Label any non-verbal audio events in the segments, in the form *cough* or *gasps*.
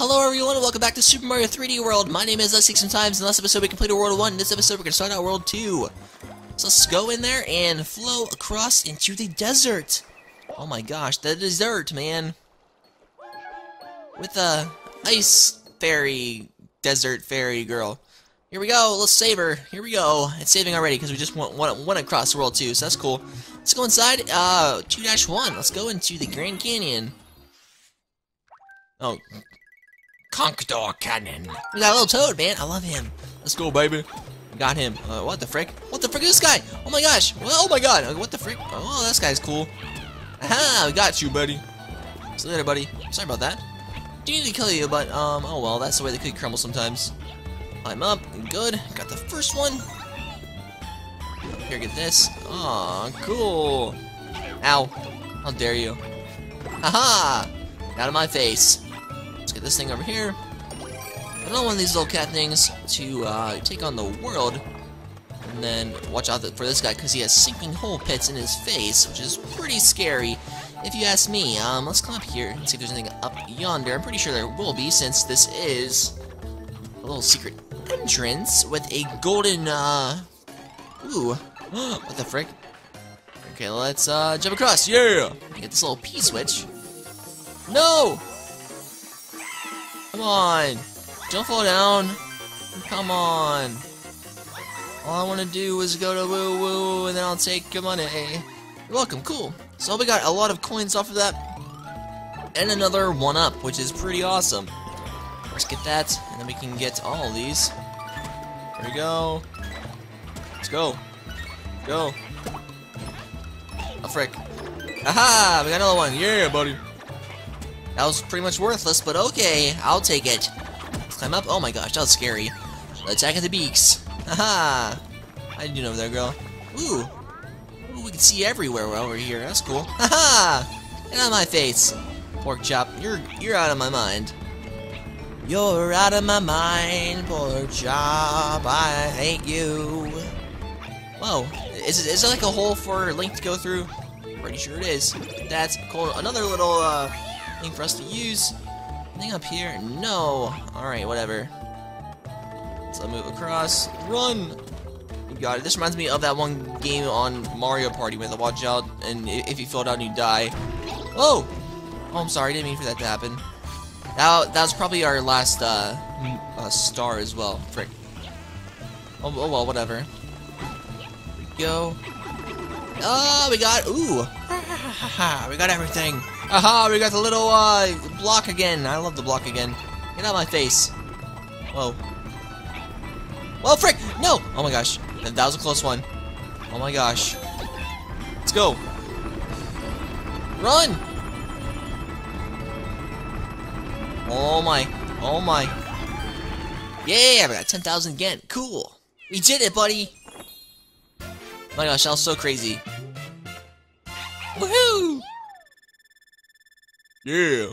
Hello everyone and welcome back to Super Mario 3D World. My name is Leslie sometimes. In this episode we completed World 1. In this episode we're to start out World 2. So let's go in there and flow across into the desert. Oh my gosh, the desert, man. With a ice fairy, desert fairy girl. Here we go, let's save her. Here we go. It's saving already because we just went, went, went across World 2, so that's cool. Let's go inside, uh, 2-1. Let's go into the Grand Canyon. Oh, Conkdor Canyon. We got a little toad, man. I love him. Let's go, baby. Got him. Uh, what the frick? What the frick is this guy? Oh my gosh. Well, oh my god. Uh, what the frick? Oh, this guy's cool. Aha, we got you, buddy. See you later, buddy. Sorry about that. Do need to kill you, but, um, oh well, that's the way the cookie crumbles sometimes. I'm up. Good. Got the first one. Here, get this. Aw, cool. Ow. How dare you. Haha! Out of my face. Get this thing over here. I don't want these little cat things to uh, take on the world. And then watch out for this guy because he has sinking hole pits in his face, which is pretty scary. If you ask me, um, let's come up here and see if there's anything up yonder. I'm pretty sure there will be since this is a little secret entrance with a golden, uh, ooh, *gasps* what the frick? Okay, let's, uh, jump across, yeah! Get this little P-switch. No! Come on! Don't fall down! Come on! All I want to do is go to woo woo, and then I'll take your money. You're welcome, cool. So we got a lot of coins off of that, and another one up, which is pretty awesome. Let's get that, and then we can get all these. There we go. Let's go. Go. Oh, frick. Aha! We got another one. Yeah, buddy. That was pretty much worthless, but okay. I'll take it. Let's climb up. Oh my gosh, that was scary. Attack of the beaks. Haha! I doing over there, girl? Ooh. Ooh, we can see everywhere while we're here. That's cool. Haha! Get out of my face. Pork chop. You're you're out of my mind. You're out of my mind, pork chop. I hate you. Whoa. Is it, is it like a hole for Link to go through? Pretty sure it is. That's cool. Another little uh, thing for us to use. Anything up here? No. Alright, whatever. So move across. Run! You got it. This reminds me of that one game on Mario Party where the watch out, and if you fall down, you die. Whoa! Oh, I'm sorry. I didn't mean for that to happen. That, that was probably our last uh, uh, star as well. Frick. Oh, oh well, whatever. Go. Oh, we got, ooh. we got everything. Aha, we got the little, uh, block again. I love the block again. Get out my face. Whoa. Well, frick! No! Oh my gosh. That was a close one. Oh my gosh. Let's go. Run! Oh my. Oh my. Yeah, we got 10,000 again. Cool. We did it, buddy. Oh my gosh, that was so crazy. Woohoo! Yeah.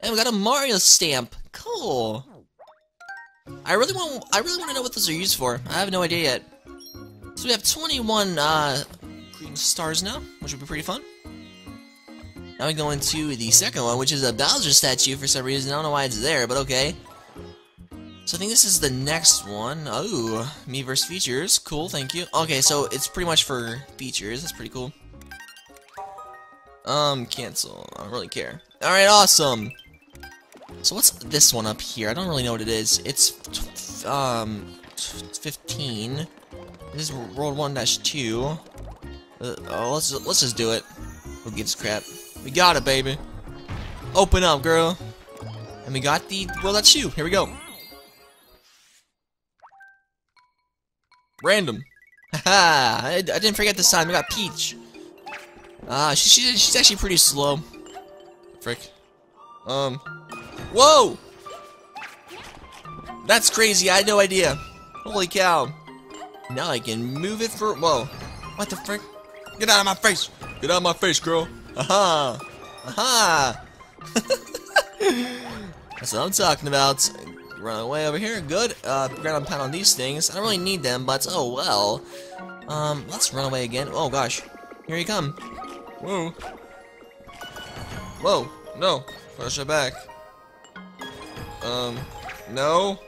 And we got a Mario stamp. Cool. I really want I really want to know what those are used for. I have no idea yet. So we have 21 uh, green stars now, which would be pretty fun. Now we go into the second one, which is a Bowser statue for some reason. I don't know why it's there, but okay. So I think this is the next one. Oh, Miiverse features. Cool, thank you. Okay, so it's pretty much for features. That's pretty cool. Um, cancel. I don't really care. Alright, awesome. So what's this one up here? I don't really know what it is. It's, um, 15. This is World 1-2. Uh, oh, let's, let's just do it. Who gives crap? We got it, baby. Open up, girl. And we got the World that's you. Here we go. Random. Haha, *laughs* I, I didn't forget this time. We got Peach. Ah, she, she, she's actually pretty slow. Frick. Um. Whoa! That's crazy. I had no idea. Holy cow. Now I can move it for. Whoa. What the frick? Get out of my face! Get out of my face, girl. Aha! Aha! *laughs* That's what I'm talking about. Run away over here. Good. Uh, ground pound on these things. I don't really need them, but oh well. Um, let's run away again. Oh gosh. Here you come. Whoa. Whoa, no. Push it back. Um, no.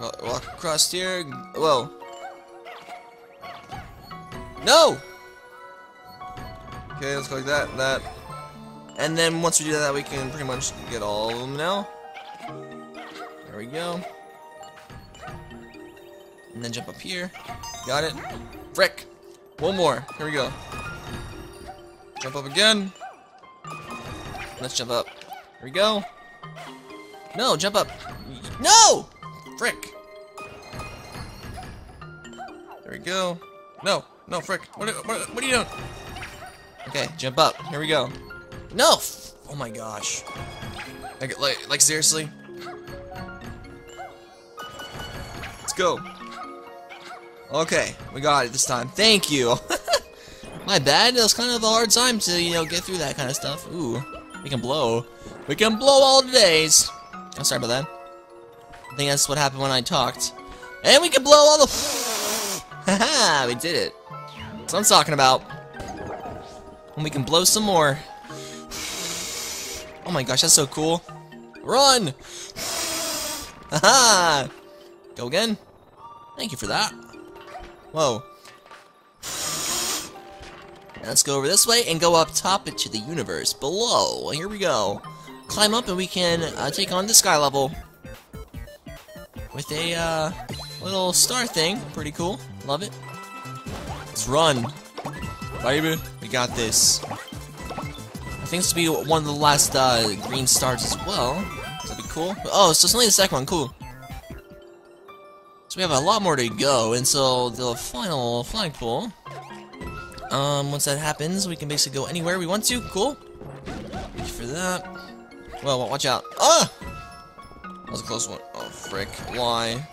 Walk across here. Whoa. No! Okay, let's go like that, that. And then once we do that, we can pretty much get all of them now. There we go. And then jump up here. Got it. Frick! One more. Here we go. Jump up again. Let's jump up. Here we go. No, jump up. No! Frick. There we go. No, no, frick. What, what, what are you doing? Okay, jump up. Here we go. No! Oh my gosh. Like, like, like seriously? Let's go. Okay, we got it this time. Thank you. *laughs* my bad. It was kind of a hard time to, you know, get through that kind of stuff. Ooh, we can blow. We can blow all the days. I'm sorry about that. I think that's what happened when I talked. And we can blow all the... *laughs* Haha, we did it. That's what I'm talking about. And we can blow some more. *sighs* Oh my gosh, that's so cool. Run! *sighs* Haha! Go again. Thank you for that. Whoa. Let's go over this way and go up top into the universe below. Here we go. Climb up and we can uh, take on the sky level. With a uh, little star thing. Pretty cool. Love it. Let's run. Baby, we got this. I think this will be one of the last uh, green stars as well. That'd be cool. Oh, so it's only the second one. Cool. So we have a lot more to go, so the final flagpole. Um, once that happens, we can basically go anywhere we want to. Cool. Thank you for that. Well, watch out. Ah! That was a close one. Oh, frick. Why?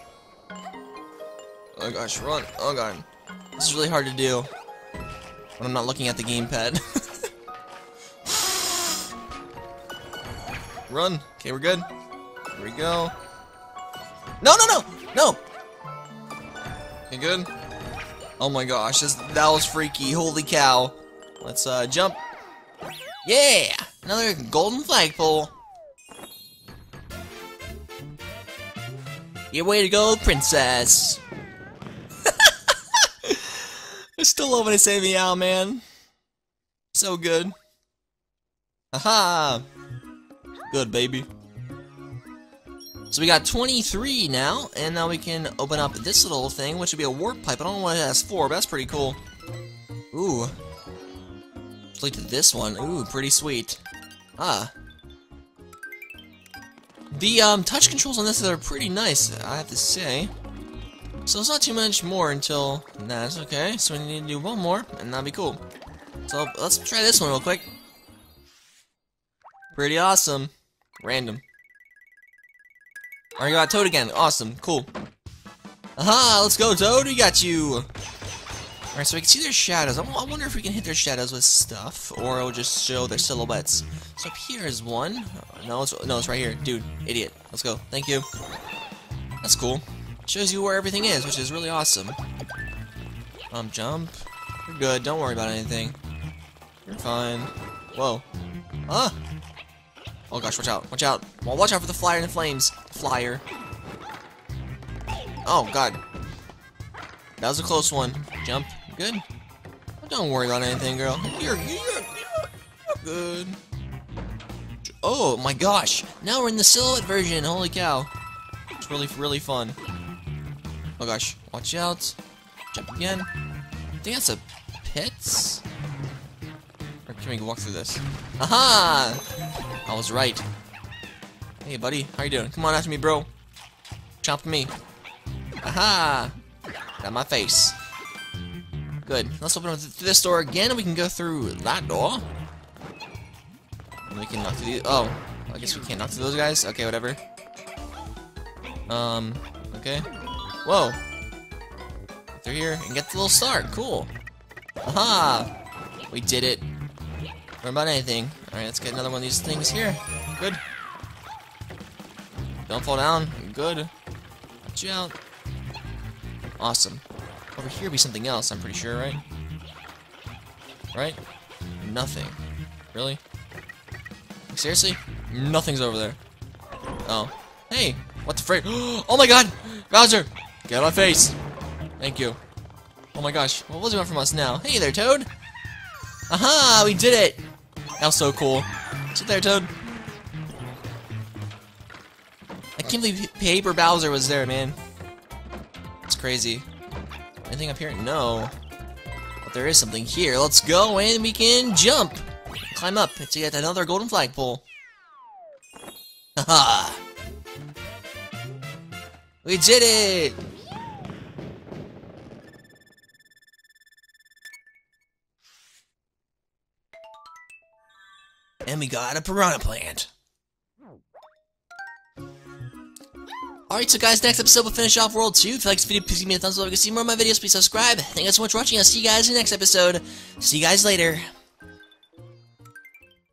Oh gosh, run. Oh god. This is really hard to do. When I'm not looking at the gamepad. *laughs* Run. Okay, we're good. Here we go. No, no, no! No! Okay, good. Oh my gosh, this, that was freaky. Holy cow. Let's uh, jump. Yeah! Another golden flagpole. Your way to go, princess. *laughs* I still love when they say meow, man. So good. Aha! Good, baby. So we got 23 now, and now we can open up this little thing, which would be a warp pipe. I don't know what it has for, but that's pretty cool. Ooh. Let's look at this one. Ooh, pretty sweet. Ah. The um, touch controls on this are pretty nice, I have to say. So it's not too much more until that's okay. So we need to do one more, and that'll be cool. So let's try this one real quick. Pretty awesome. Random. Alright, you got Toad again. Awesome. Cool. Aha! Let's go, Toad! We got you! Alright, so we can see their shadows. I wonder if we can hit their shadows with stuff, or it'll just show their silhouettes. So up here is one. No, it's, no, it's right here. Dude, idiot. Let's go. Thank you. That's cool. Shows you where everything is, which is really awesome. Um, jump. You're good. Don't worry about anything. You're fine. Whoa. Ah! Oh gosh, watch out, watch out. Well, watch out for the flyer and the flames. Flyer. Oh god. That was a close one. Jump. Good. Don't worry about anything, girl. You're, you're, you're good. Oh my gosh. Now we're in the silhouette version. Holy cow. It's really, really fun. Oh gosh. Watch out. Jump again. I think that's a pits? Or can we walk through this? Aha! I was right. Hey, buddy. How you doing? Come on after me, bro. Chomp me. Aha! Got my face. Good. Let's open up this door again, and we can go through that door. And we can knock through these. Oh, I guess we can't knock through those guys. Okay, whatever. Um. Okay. Whoa. Through here and get the little star. Cool. Aha! We did it. What about anything. Alright, let's get another one of these things here. Good. Don't fall down. Good. Watch out. Awesome. Over here be something else, I'm pretty sure, right? Right? Nothing. Really? Seriously? Nothing's over there. Oh. Hey! What the frick? *gasps* Oh my god! Bowser! Get out of my face! Thank you. Oh my gosh. What was he want from us now? Hey there, Toad! Aha! We did it! That was so cool. Sit there, Toad. I can't believe Paper Bowser was there, man. It's crazy. Anything up here? No. But there is something here. Let's go and we can jump! Climb up to get another golden flagpole. Haha! we did it! And we got a piranha plant. Alright, so guys, next episode we'll finish off World 2. If you like this video, please give me a thumbs up. If you can see more of my videos, please subscribe. Thank you guys so much for watching. I'll see you guys in the next episode. See you guys later.